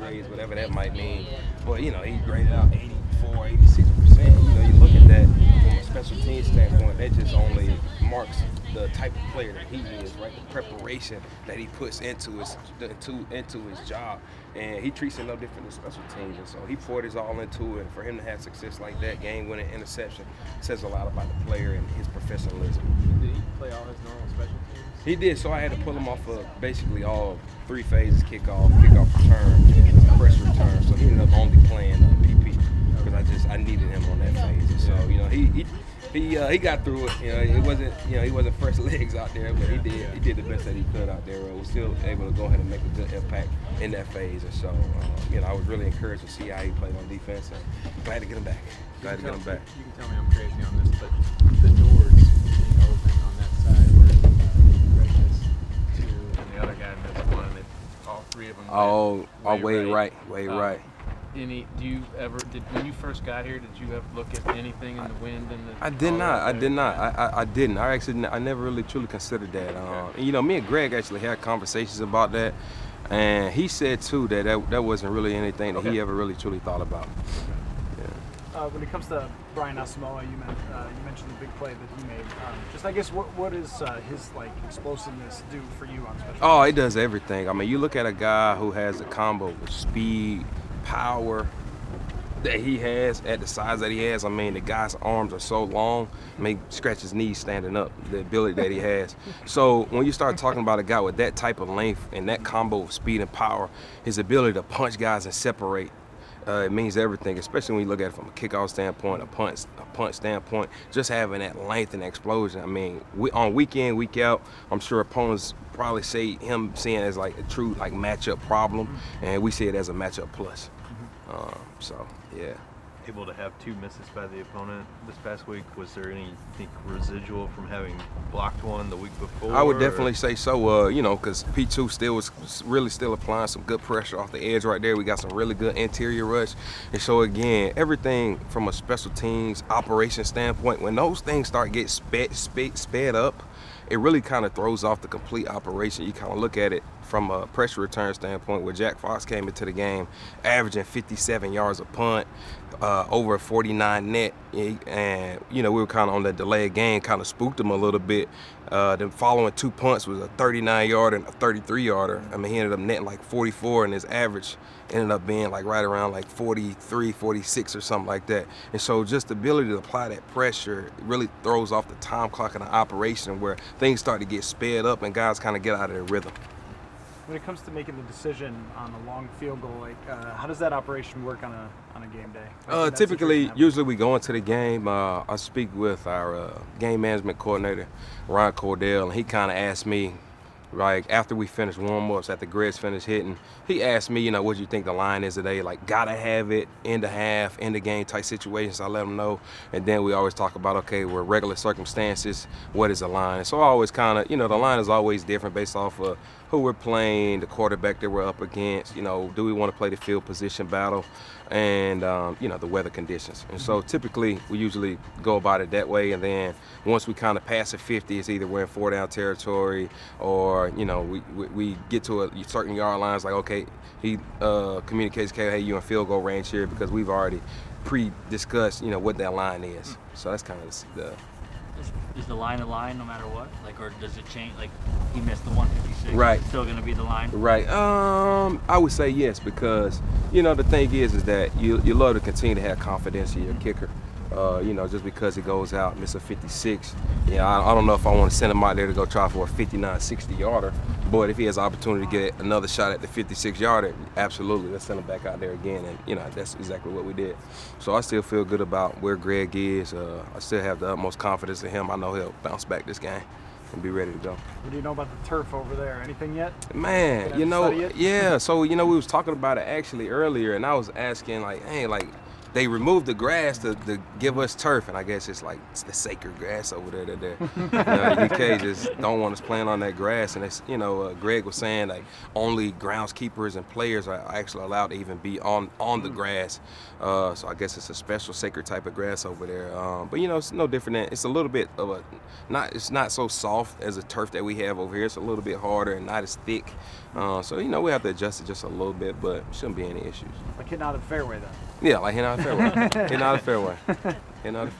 grades, whatever that might mean. But you know, he graded out 84, 86 percent. You know, you look that from a special team standpoint, that just only marks the type of player that he is, right? The preparation that he puts into his into into his job, and he treats it no different than special teams. And so he poured his all into it. And for him to have success like that, game-winning interception, says a lot about the player and his professionalism. Did he play all his normal special teams? He did, so I had to pull him off of basically all three phases: kickoff, kickoff return, press return. So he ended up only playing uh, because I just I needed him on that phase. And so you know he. he he uh, he got through it. You know, it wasn't you know he wasn't first legs out there, but he did he did the best that he could out there. Uh, was still able to go ahead and make a good impact in that phase. And so uh, you know I was really encouraged to see how he played on defense. And glad to get him back. Glad to get him back. You can tell me I'm crazy on this, but the doors being open on that side where uh, Greg missed two and the other guy missed one, and they, all three of them. Oh, went oh, way right, way Um, right. Any? Do you ever? Did when you first got here? Did you ever look at anything in the wind and the? I did not. I did not. I, I, I didn't. I actually, I never really truly considered that. Um, and, you know, me and Greg actually had conversations about that, and he said too that that, that wasn't really anything that Okay. he ever really truly thought about. Uh, when it comes to Brian Asamoah, you, meant, uh, you mentioned the big play that he made. Um, just, I guess, what what is uh, his like explosiveness do for you on special? Oh, it does everything. I mean, you look at a guy who has a combo with speed, power that he has at the size that he has. I mean, the guy's arms are so long, mean, scratch his knees standing up, the ability that he has. So when you start talking about a guy with that type of length and that combo of speed and power, his ability to punch guys and separate, uh, it means everything, especially when you look at it from a kickoff standpoint, a punch, a punch standpoint. Just having that length and explosion. I mean, we, on week in, week out, I'm sure opponents probably say him seeing it as like a true like matchup problem, and we see it as a matchup plus. Um, so yeah. able to have two misses by the opponent this past week. Was there any think, residual from having blocked one the week before? I would or- definitely say so. Uh, you know, because P2 still was really still applying some good pressure off the edge right there. We got some really good interior rush, and so again, everything from a special teams operation standpoint, when those things start get sped sped, sped up, it really kind of throws off the complete operation. You kind of look at it from a pressure return standpoint, where Jack Fox came into the game averaging 57 yards a punt, uh, over a 49 net, and you know we were kind of on that delayed game, kind of spooked him a little bit. Uh, the following two punts was a 39 yarder and a 33 yarder. I mean, he ended up netting like 44, and his average ended up being like right around like 43, 46 or something like that. And so just the ability to apply that pressure really throws off the time clock in the operation where things start to get sped up and guys kind of get out of their rhythm. When it comes to making the decision on a long field goal, like uh, how does that operation work on a on a game day? Like, Uh, typically, usually we go into the game. Uh, I speak with our uh, game management coordinator, Ron Cordell, and he kind of asked me, like after we finished warm ups, after Greg's finished hitting, he asked me, you know, what do you think the line is today? Like, gotta have it in the half, in the game type situations. I let him know, and then we always talk about, okay, we're regular circumstances. What is the line? So I always kind of, you know, the line is always different based off of who we're playing, the quarterback that we're up against. You know, do we want to play the field position battle, and um, you know the weather conditions. And so typically we usually go about it that way. And then once we kind of pass the 50, it's either we're in four down territory, or you know we we, we get to a certain yard line. It's like okay, he uh, communicates, okay, hey, you in field goal range here because we've already pre-discussed, you know, what that line is. So that's kind of the Is, is the line a line no matter what? Like, or does it change? Like, he missed the 156. Right. Still gonna be the line. Right. Um, I would say yes because you know the thing is is that you you love to continue to have confidence in your kicker. Uh, you know, just because he goes out, miss a 56. You know, I, I don't know if I want to send him out there to go try for a 59, 60 yarder. But if he has the opportunity to get another shot at the 56 yarder, absolutely, let's send him back out there again. And you know, that's exactly what we did. So I still feel good about where Greg is. Uh, I still have the utmost confidence in him. I know he'll bounce back this game and be ready to go. What do you know about the turf over there? Anything yet? Man, you know, yeah. So you know, we was talking about it actually earlier, and I was asking like, hey, like, they removed the grass to, to give us turf, and I guess it's like it's the sacred grass over there that you know, UK just don't want us playing on that grass. And it's, you know, uh, Greg was saying like only groundskeepers and players are actually allowed to even be on on the grass. Uh, so I guess it's a special sacred type of grass over there. Um, but you know, it's no different than it's a little bit of a not it's not so soft as the turf that we have over here. It's a little bit harder and not as thick. Uh, so you know, we have to adjust it just a little bit, but shouldn't be any issues. Like hitting out of the fairway then. Yeah, like hitting out a fairway. hitting out a fairway. Hitting out a fairway.